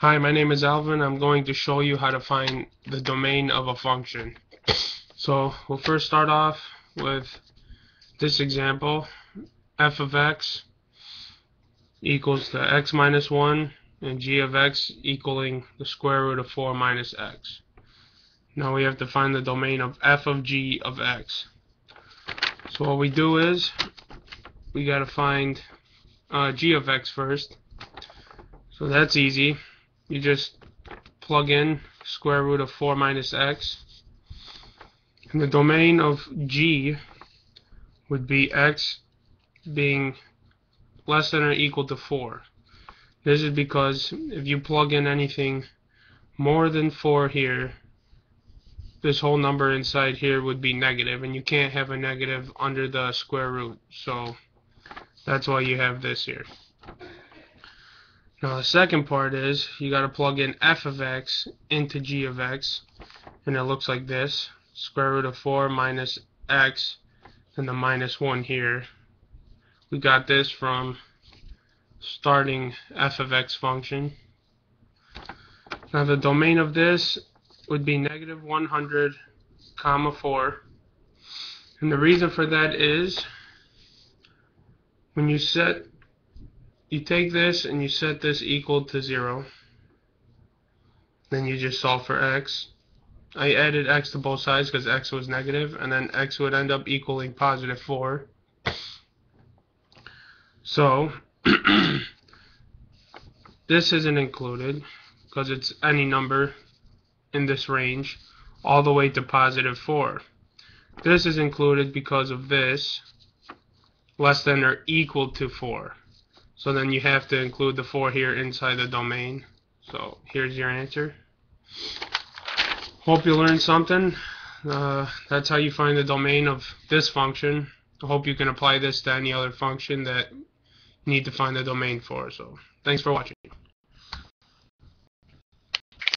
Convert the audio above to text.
Hi, my name is Alvin. I'm going to show you how to find the domain of a function. So we'll first start off with this example. f of x equals to x minus 1 and g of x equaling the square root of 4 minus x. Now we have to find the domain of f of g of x. So what we do is we got to find uh, g of x first. So that's easy you just plug in square root of 4 minus x. And the domain of g would be x being less than or equal to 4. This is because if you plug in anything more than 4 here, this whole number inside here would be negative, and you can't have a negative under the square root. So that's why you have this here. Now the second part is you got to plug in f of x into g of x and it looks like this. Square root of 4 minus x and the minus 1 here. We got this from starting f of x function. Now the domain of this would be negative 100 comma 4 and the reason for that is when you set you take this and you set this equal to 0 then you just solve for x. I added x to both sides because x was negative and then x would end up equaling positive 4 so this isn't included because it's any number in this range all the way to positive 4 this is included because of this less than or equal to 4 so then you have to include the 4 here inside the domain. So here's your answer. Hope you learned something. Uh, that's how you find the domain of this function. I hope you can apply this to any other function that you need to find the domain for. So thanks for watching.